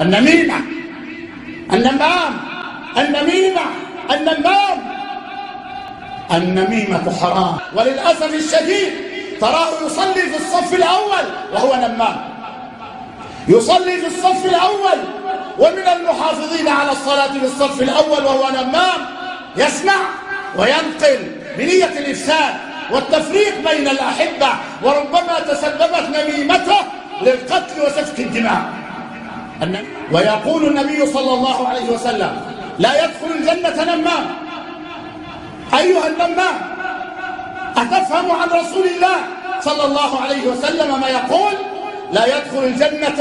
النميمة النمام النميمة النمام. النميمة حرام. وللأسف الشديد تراه يصلي في الصف الأول وهو نمام. يصلي في الصف الأول ومن المحافظين على الصلاة في الصف الأول وهو نمام يسمع وينقل بنية الإفساد والتفريق بين الأحبة وربما تسببت نميمته للقتل وسفك الدماء. ويقول النبي صلى الله عليه وسلم لا يدخل الجنة نمام. أيها النمام أتفهم عن رسول الله صلى الله عليه وسلم ما يقول؟ لا يدخل الجنة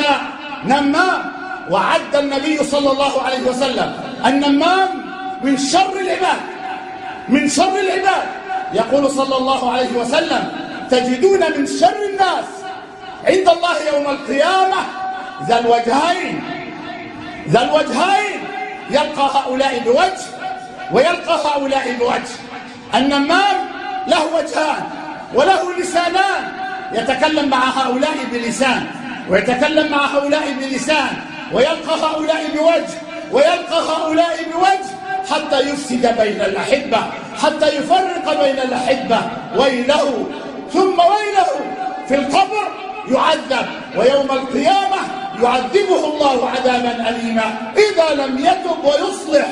نمام. وعد النبي صلى الله عليه وسلم النمام من شر العباد من شر العباد. يقول صلى الله عليه وسلم تجدون من شر الناس عند الله يوم القيامة ذا الوجهين. ذا الوجهين. يلقى هؤلاء بوجه ويلقى هؤلاء بوجه. النمام له وجهان وله لسانان. يتكلم مع هؤلاء بلسان ويتكلم مع هؤلاء بلسان ويلقى هؤلاء بوجه ويلقى هؤلاء بوجه حتى يفسد بين الأحبة حتى يفرق بين الأحبة. ويله ثم ويله في القبر يعذب ويوم القيامة يعذبه الله عذابا أليما. إذا لم يتب ويصلح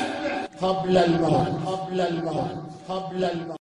قبل الموت قبل الموت قبل الموت.